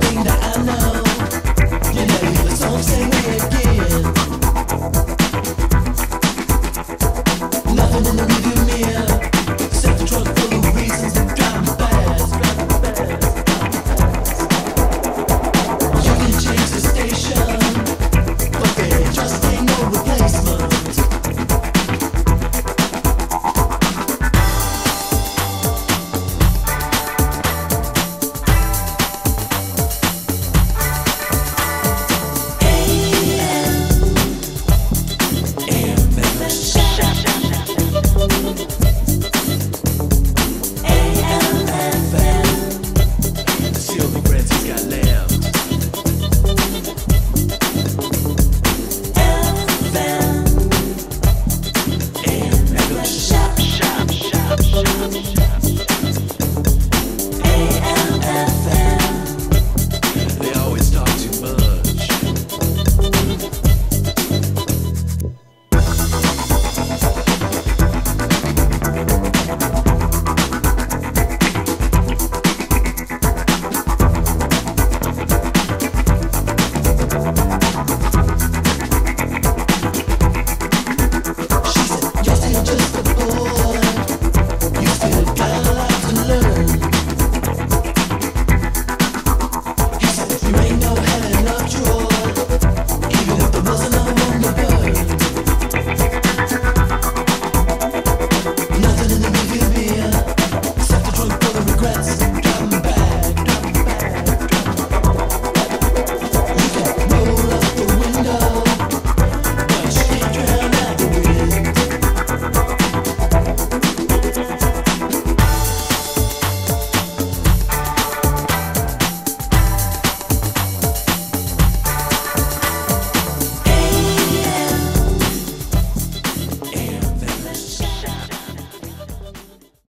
thing that I know.